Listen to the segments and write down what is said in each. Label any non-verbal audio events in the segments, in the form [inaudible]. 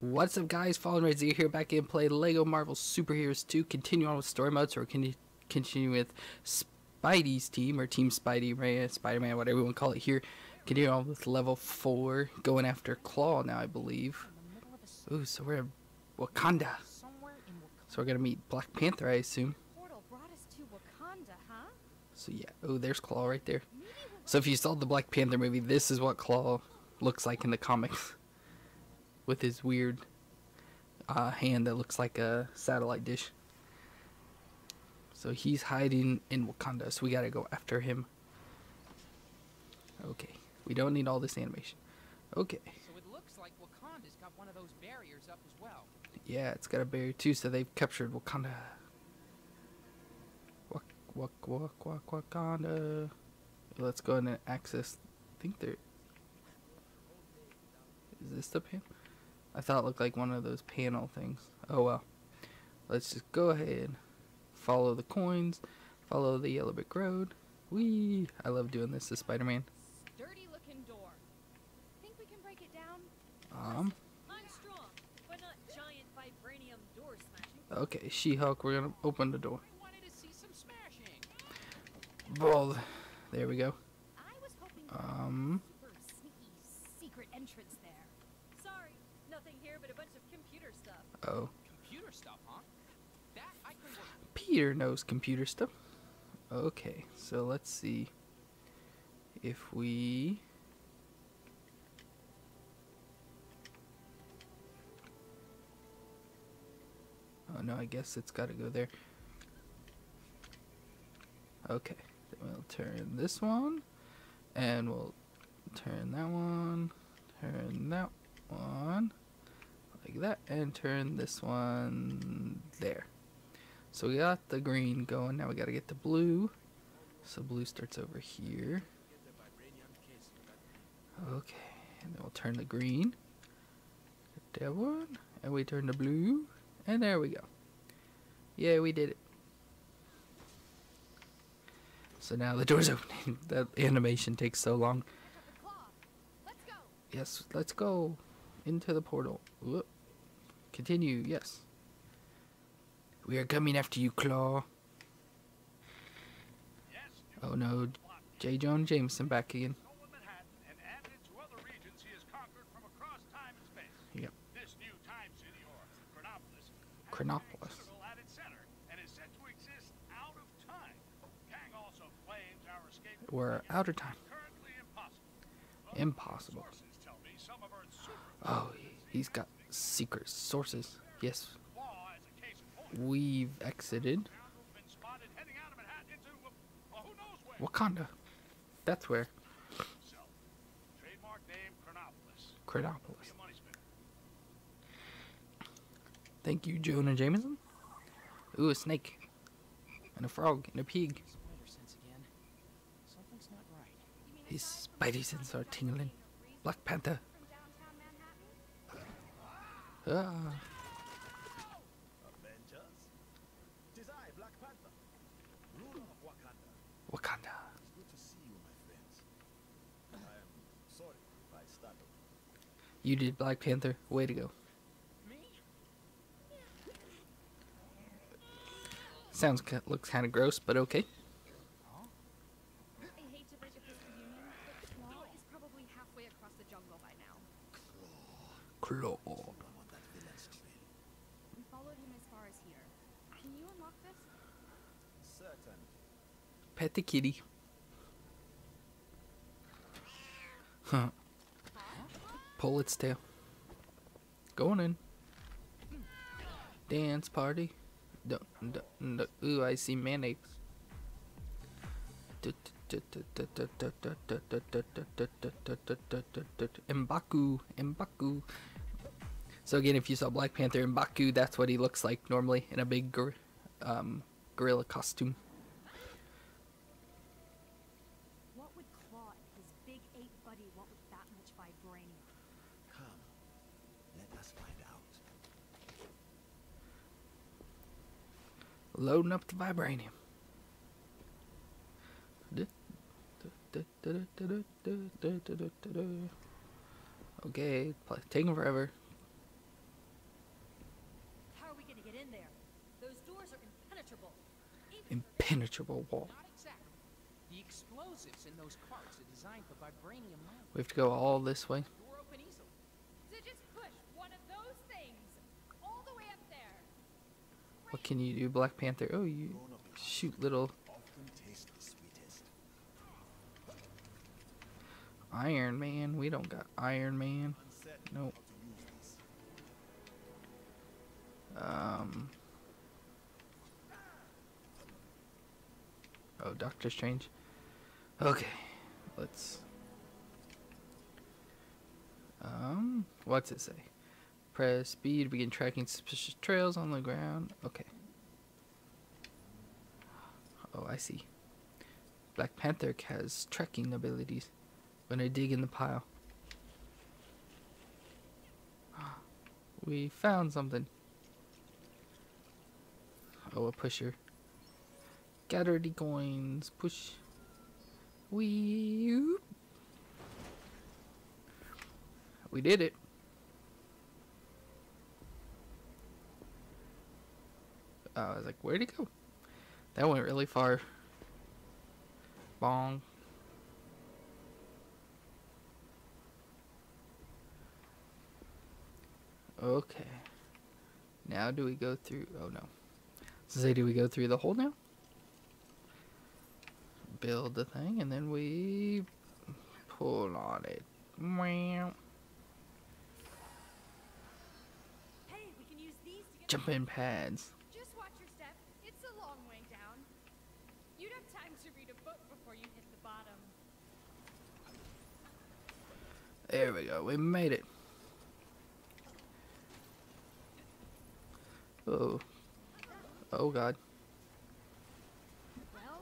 What's up guys, Fallen Red Z here back in play LEGO Marvel Superheroes 2, continue on with story mode, so we're con continue with Spidey's team, or Team Spidey, right, Spider-Man, whatever you want to call it here, continue on with level 4, going after Klaw now I believe. Ooh, so we're in Wakanda, so we're gonna meet Black Panther I assume. So yeah, oh there's Klaw right there. So if you saw the Black Panther movie, this is what Klaw looks like in the comics with his weird uh, hand that looks like a satellite dish. So he's hiding in Wakanda, so we gotta go after him. Okay, we don't need all this animation. Okay. So it looks like Wakanda's got one of those barriers up as well. Yeah, it's got a barrier too, so they've captured Wakanda. Wak, wak, wak, wak, Wakanda. Let's go ahead and access. I think there. Is this the pan? I thought it looked like one of those panel things. Oh well. Let's just go ahead. Follow the coins. Follow the yellow brick road. Wee! I love doing this as Spider-Man. Sturdy looking door. Think we can break it down? Um. I'm strong, but not giant vibranium door smashing. Okay, She-Hulk. We're gonna open the door. I wanted to see some smashing. Well, there we go. I was hoping Um. a sneaky secret entrance there. Sorry, nothing here but a bunch of computer stuff. Oh. Computer stuff, huh? That I can work. Peter knows computer stuff. Okay, so let's see if we Oh no, I guess it's got to go there. Okay, then we'll turn this one and we'll turn that one, turn that one like that and turn this one there. So we got the green going, now we gotta get the blue. So blue starts over here. Okay, and then we'll turn the green. That one, and we turn the blue, and there we go. Yeah, we did it. So now the door's [laughs] opening. that animation takes so long. Pick up the claw. Let's go. Yes, let's go into the portal. Whoop. Continue, yes. We are coming after you, Klaw. Oh no, J. Jonah Jameson back again. Yep. Chronopolis, We're out of time. impossible. Oh, he's got secret sources. Yes, we've exited. Wakanda. That's where. Spinner. Thank you, Jonah Jameson. Ooh, a snake. And a frog. And a pig. Sense. His spidey the senses are tingling. Black Panther. Ah. I startled. You did Black Panther. Way to go. Me? Sounds looks kind of gross, but okay. I hate to break up this reunion, but Klaw probably halfway across the jungle by now. Klaw. I want that villain's trail. We followed him as far as here. Can you unlock this? Certain. Pet the kitty. Huh. Pull its tail. Going in. Dance party. Ooh, I see mayonnaise. Mbaku, Mbaku. So again, if you saw Black Panther Mbaku, that's what he looks like normally in a big um, gorilla costume. Loading up the vibranium. Okay, taking forever. How are we gonna get in there? Those doors are impenetrable. Even impenetrable wall. Exactly. The explosives in those carts are designed for vibranium. We have to go all this way. What can you do, Black Panther? Oh, you shoot little. Iron Man. We don't got Iron Man. Nope. Um. Oh, Doctor Strange. Okay, let's. Um, what's it say? Press B to begin tracking suspicious trails on the ground. Okay. Oh, I see. Black Panther has tracking abilities. Gonna dig in the pile. [gasps] We found something. Oh, a pusher. Gather the coins. Push. We. We did it. Uh, I was like, where'd he go? That went really far. Bong. Okay. Now do we go through? Oh no. So say, do we go through the hole now? Build the thing, and then we pull on it. Meow. Hey, we can use these to get Jumping pads. Just watch your step. It's a long way down. You'd have time to read a book before you hit the bottom. There we go. We made it. Oh. Oh god. Well,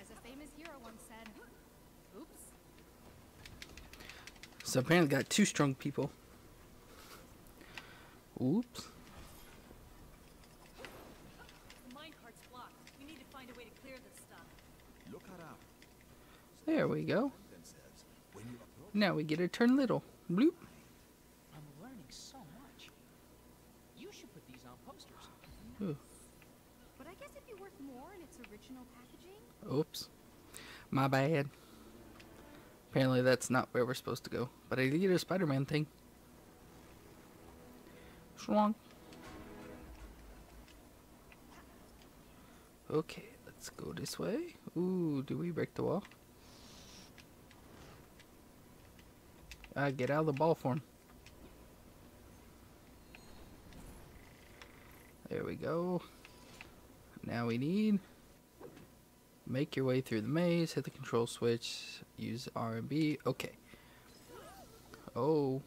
as a famous hero once said, oops. So apparently got two strong people. Oops. the minecart's blocked. We need to find a way to clear this stuff. Look around There we go. themselves when you approach. Now we get to turn little. Bloop. I'm learning so much. You should put these on posters. Ooh. But I guess it'd be worth more in its original packaging. Oops. My bad. Apparently that's not where we're supposed to go. But I did get a Spider-Man thing. What's wrong? Okay, let's go this way. Ooh, do we break the wall? Ah, get out of the ball form. There we go. Now we need make your way through the maze, hit the control switch, use R and B. Okay. Oh.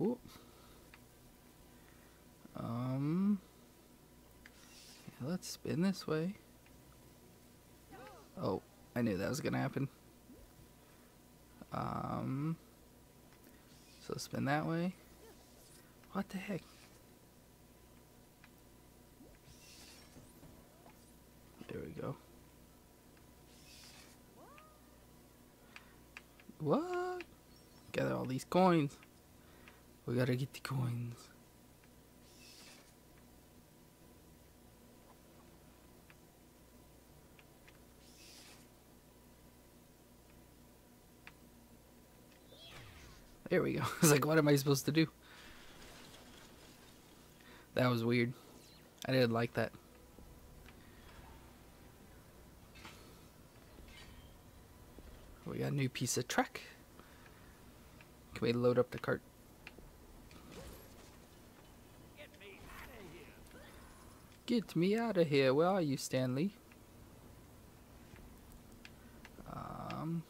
Ooh. Um. yeah, let's spin this way. Oh, I knew that was gonna happen. Um. So spin that way. What the heck? There we go. What? Gather all these coins. We gotta get the coins. There we go. [laughs] I was like, what am I supposed to do? That was weird. I didn't like that. We got a new piece of track. Can we load up the cart? Get me out of here. Where are you, Stanley? Um,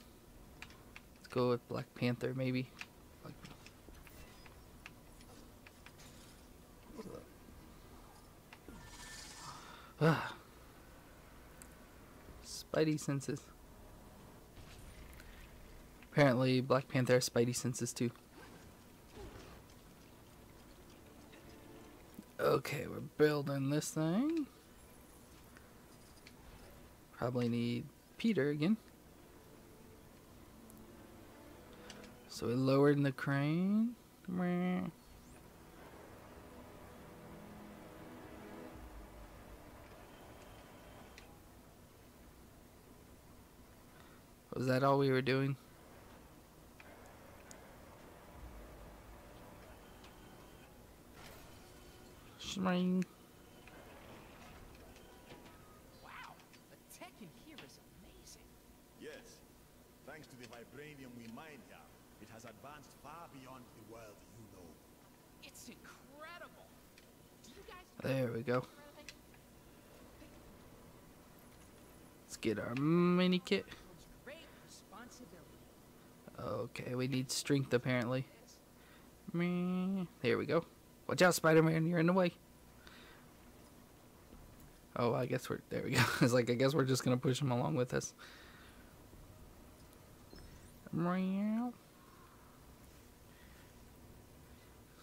let's go with Black Panther, maybe. [sighs] Spidey senses. Apparently, Black Panther has Spidey senses too. Okay, we're building this thing. Probably need Peter again. So we lowered the crane. Was that all we were doing? Shming. Wow, the tech in here is amazing. Yes. Thanks to the vibranium we mine here, it has advanced far beyond the world you know. It's incredible. Do you guys There we go. Let's get our mini kit. comes great responsibility? Okay, we need strength apparently. Meh. There we go. Watch out, Spider-Man, you're in the way. Oh, I guess we're there. We go. [laughs] it's like I guess we're just gonna push him along with us.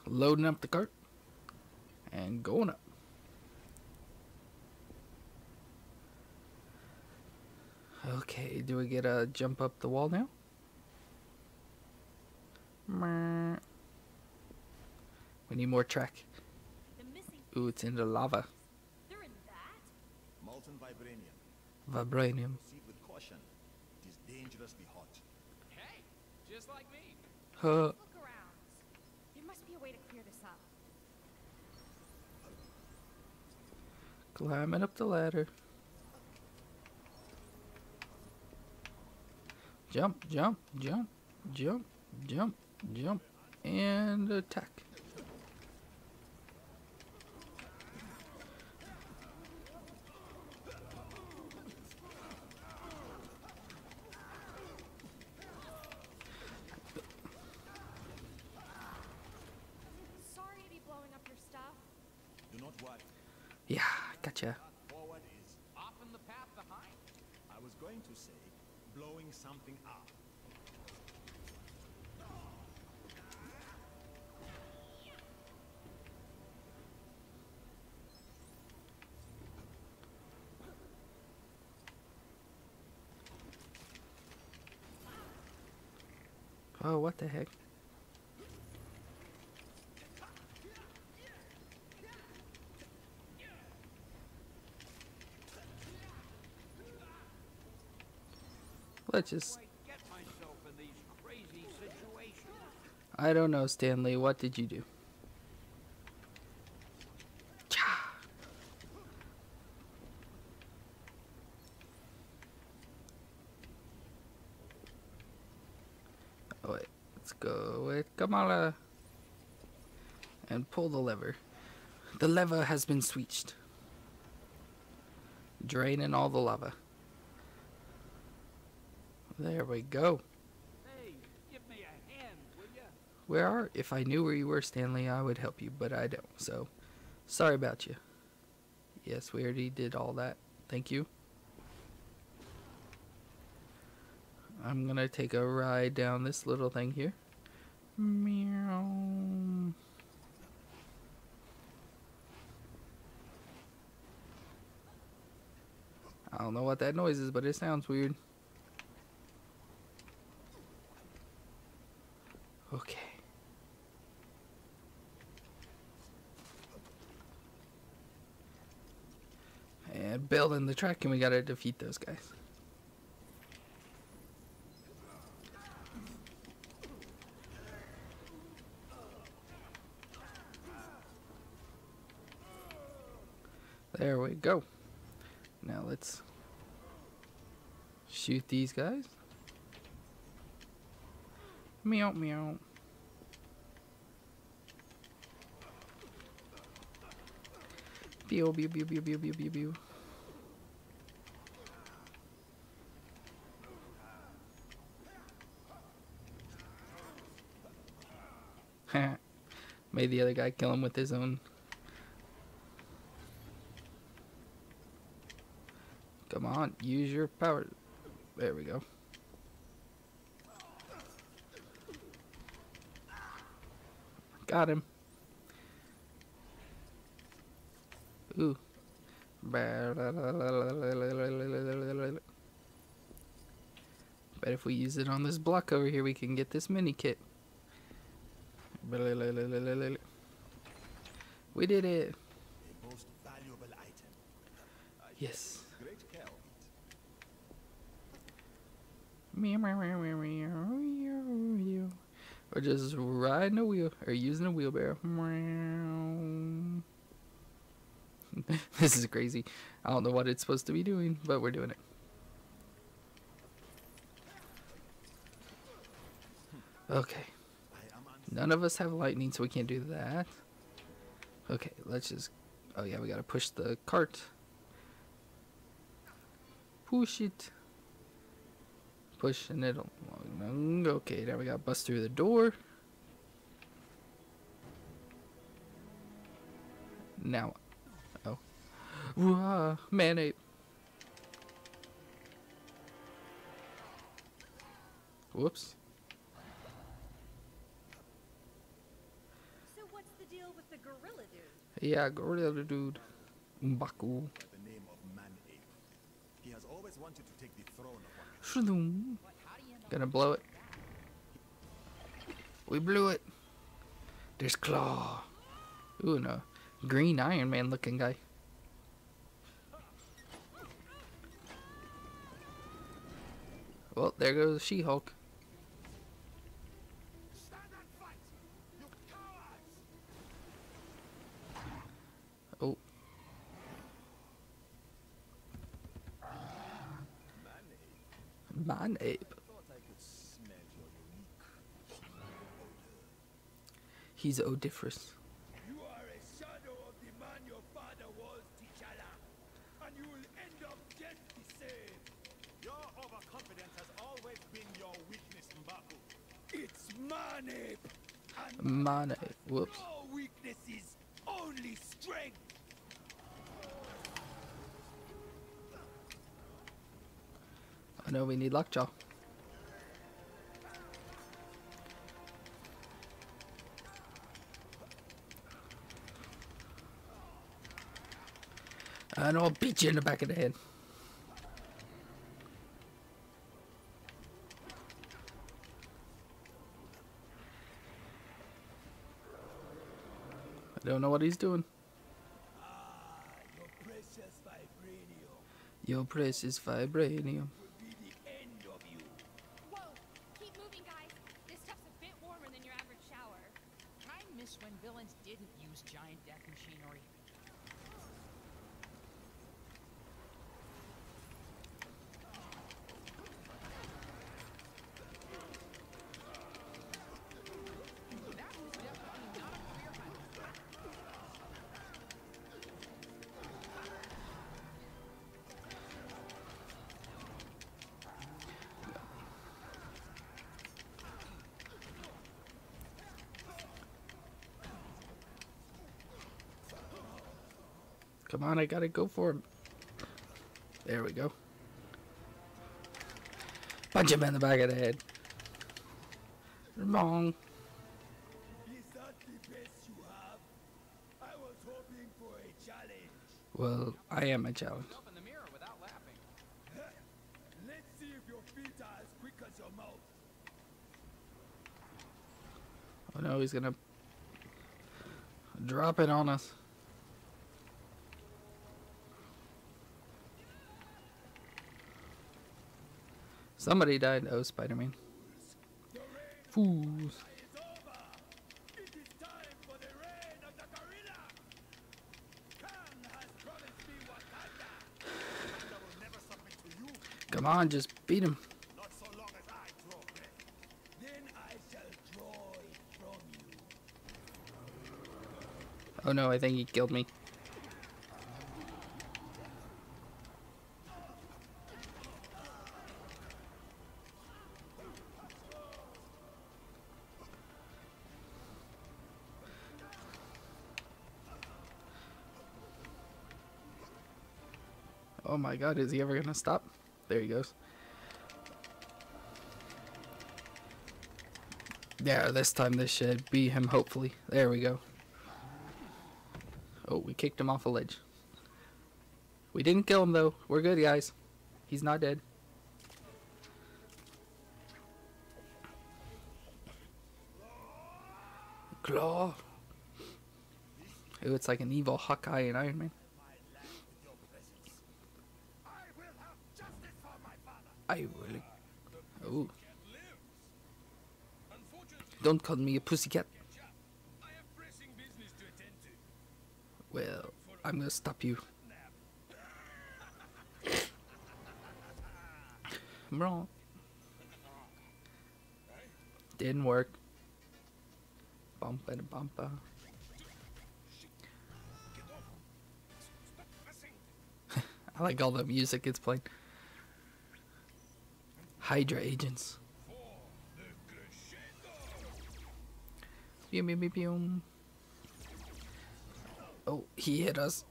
Loading up the cart and going up. Okay, do we get a jump up the wall now? We need more track. Ooh, it's in the lava. they're in that? Molten vibranium. Vibranium. Hey, just like me. Huh. Look around. There must be a way to clear this up. Climbing up the ladder. Jump, jump, jump, jump, jump, jump, and attack. Sorry to be blowing up your stuff. Do not worry. Yeah, gotcha. Forward is, Often the path behind. I was going to say, blowing something up. Oh, what the heck? Let's just. Get myself in these crazy situations. I don't know, Stanley. What did you do? Let's go with uh, Kamala. And pull the lever. The lever has been switched. Draining all the lava. There we go. Hey, give me a hand, will ya? Where are? If I knew where you were, Stanley, I would help you, but I don't. So, sorry about you. Yes, we already did all that. Thank you. I'm gonna take a ride down this little thing here. Meow. I don't know what that noise is, but it sounds weird. Okay. And building the track, and we gotta defeat those guys. There we go. Now let's shoot these guys. Meow meow. Pew pew pew pew pew pew pew pew. [laughs] Made the other guy kill him with his own. Come on, use your power. There we go. Got him. Ooh. Bet if we use it on this block over here, we can get this mini kit. We did it. Yes. Great care of it. Meow, meow, meow, meow, meow, meow, meow. Or just riding a wheel or using a wheelbarrow. [laughs] This is crazy. I don't know what it's supposed to be doing, but we're doing it. Okay. None of us have lightning, so we can't do that. Okay, let's just. Oh, yeah, we gotta push the cart. Push it. Pushing it along. Okay, now we gotta bust through the door. Now. Oh. Wah, man ape. Whoops. So what's the deal with the gorilla dude? Yeah, gorilla dude. Mbaku. by the name of Man Ape. He has always wanted to take the throne of Wakanda. Shroom. Gonna blow it. We blew it. There's Klaw. Ooh, no. Green Iron Man looking guy. Well, there goes She Hulk. Stand and fight! You cowards! Oh, Man Ape. Man Ape. Thought I could smell your unique He's odiferous. You are a shadow of the man your father was, T'Challa. And you will end up just the same. Your overconfidence has always been your weakness, Mbaku. It's. Whoops. no weaknesses, only strength. I know we need Lockjaw. And I'll beat you in the back of the head. I don't know what he's doing. Ah, your precious vibranium Your precious vibranium. will be the end of you. Whoa! Keep moving, guys. This stuff's a bit warmer than your average shower. I miss when villains didn't use giant death machinery. Come on, I gotta go for him. There we go. Punch him in the back of the head. Wrong. Is that the best you have? I was hoping for a challenge. Well, I am a challenge. Up in the mirror without laughing. Let's see if your feet are as quick as your mouth. Oh no, he's gonna drop it on us. Somebody died. Oh, Spider-Man. Fools. It's over. It is time for the reign of the gorilla. Kang has promised me Wakanda. Wakanda will never submit to you, Come on, just beat him. so. Oh no, I think he killed me. My god, is he ever gonna stop? There he goes. Yeah, this time this should be him, hopefully. There we go. Oh, we kicked him off a ledge. We didn't kill him though. We're good, guys. He's not dead. Klaw. Ooh, it's like an evil Hawkeye in Iron Man. I will have justice for my father. I really. Oh, don't call me a pussycat. To to. Well, I'm gonna stop you. I'm wrong. Didn't work. Bumpa da bumpa. I like all the music it's playing. Hydra agents. Pew, pew, pew. Oh, he hit us.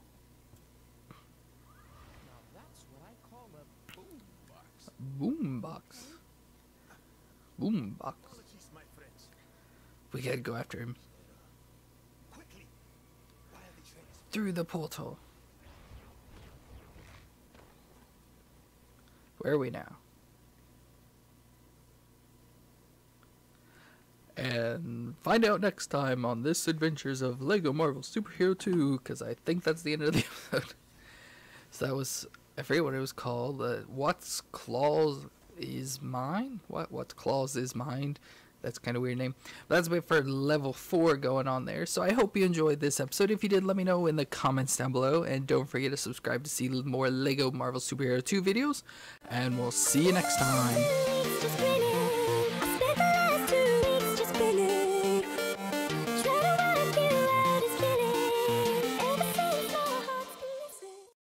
Apologies, my. We gotta go after him. Through the portal. Where are we now? And find out next time on this adventures of Lego Marvel Superhero 2, because I think that's the end of the [laughs] episode. so that was, I forget what it was called. Uh, What's Klaw's is Mine? What What's Klaw's is Mine? That's kind of weird name. But that's it for level 4 going on there. So I hope you enjoyed this episode. If you did, let me know in the comments down below. And don't forget to subscribe to see more Lego Marvel Superhero 2 videos. And we'll see you next time.